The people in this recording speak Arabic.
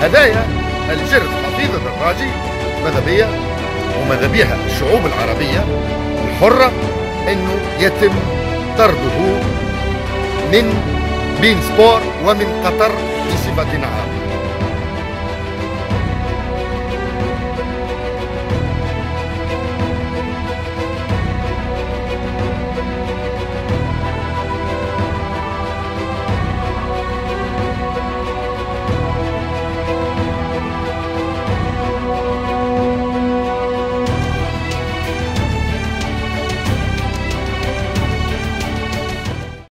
هدايا الجرد حفيظة الراجي ماذا بيا وماذا بها الشعوب العربية الحرة إنه يتم طرده من بين سبور ومن قطر بصفة عامة.